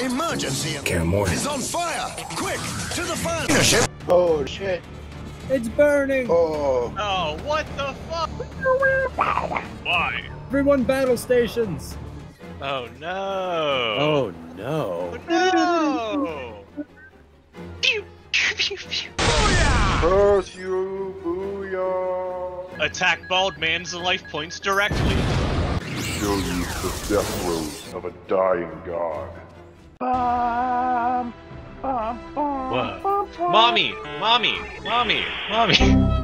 Emergency! Kaer Morhen. It's on fire! Quick! To the fire! Oh shit. It's burning! Oh. Oh, what the fuck? Why? Everyone battle stations! Oh no. Oh no. Oh, no. Curse you, booyah! Attack bald man's life points directly. Show you the death throes of a dying god. What? Mommy, mommy, mommy, mommy.